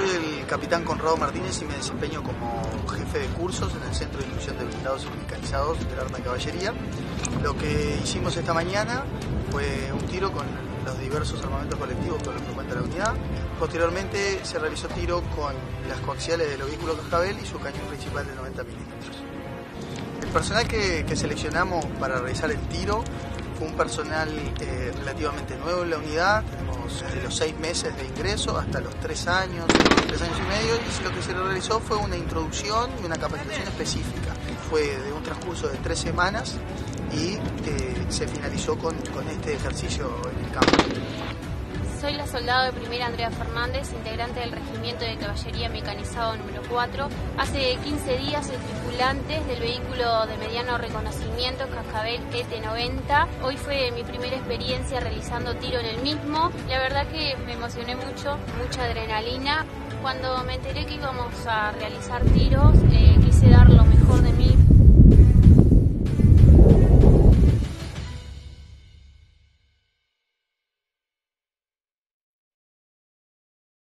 soy el capitán Conrado Martínez y me desempeño como jefe de cursos en el Centro de Instrucción de Blindados y Mecanizados del Arma de Caballería. Lo que hicimos esta mañana fue un tiro con los diversos armamentos colectivos con los que cuenta la unidad. Posteriormente se realizó tiro con las coaxiales del vehículo Cascabel y su cañón principal de 90 milímetros. El personal que, que seleccionamos para realizar el tiro fue un personal eh, relativamente nuevo en la unidad, tenemos desde los seis meses de ingreso hasta los tres años, tres años y medio, y lo que se realizó fue una introducción y una capacitación específica. Fue de un transcurso de tres semanas y eh, se finalizó con, con este ejercicio en el campo. Soy la soldado de primera Andrea Fernández, integrante del Regimiento de Caballería Mecanizado número 4. Hace 15 días soy tripulante del vehículo de mediano reconocimiento Cascabel ET90. Hoy fue mi primera experiencia realizando tiro en el mismo. La verdad que me emocioné mucho, mucha adrenalina. Cuando me enteré que íbamos a realizar tiros, eh, quise dar lo mejor de mí